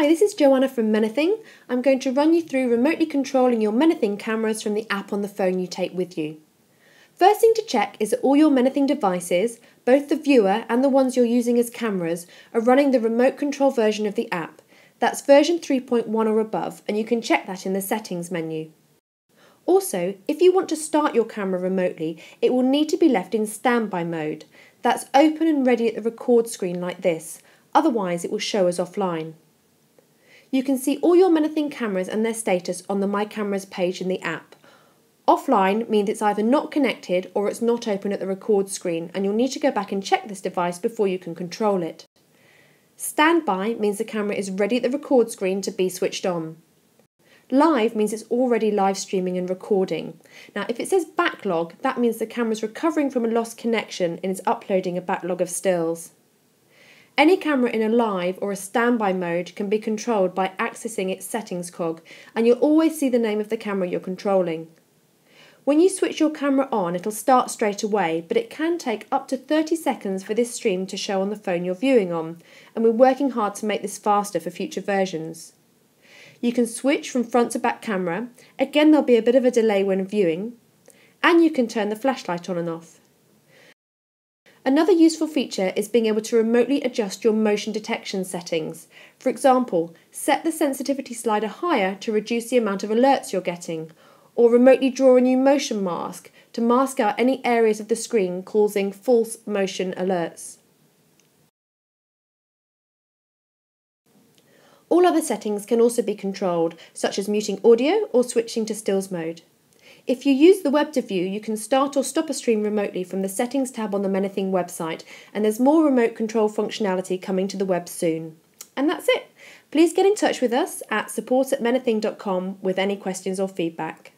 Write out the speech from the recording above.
Hi, this is Joanna from Manything. I'm going to run you through remotely controlling your Manything cameras from the app on the phone you take with you. First thing to check is that all your Manything devices, both the viewer and the ones you're using as cameras, are running the remote control version of the app. That's version 3.1 or above, and you can check that in the settings menu. Also, if you want to start your camera remotely, it will need to be left in standby mode. That's open and ready at the record screen like this, otherwise it will show as offline. You can see all your Manything cameras and their status on the My Cameras page in the app. Offline means it's either not connected or it's not open at the record screen, and you'll need to go back and check this device before you can control it. Standby means the camera is ready at the record screen to be switched on. Live means it's already live streaming and recording. Now, if it says backlog, that means the camera's recovering from a lost connection and is uploading a backlog of stills. Any camera in a live or a standby mode can be controlled by accessing its settings cog, and you'll always see the name of the camera you're controlling. When you switch your camera on, it'll start straight away, but it can take up to 30 seconds for this stream to show on the phone you're viewing on, and we're working hard to make this faster for future versions. You can switch from front to back camera, again, there'll be a bit of a delay when viewing, and you can turn the flashlight on and off. Another useful feature is being able to remotely adjust your motion detection settings. For example, set the sensitivity slider higher to reduce the amount of alerts you're getting, or remotely draw a new motion mask to mask out any areas of the screen causing false motion alerts. All other settings can also be controlled, such as muting audio or switching to stills mode. If you use the web to view, you can start or stop a stream remotely from the Settings tab on the Manything website, and there's more remote control functionality coming to the web soon. And that's it. Please get in touch with us at support at with any questions or feedback.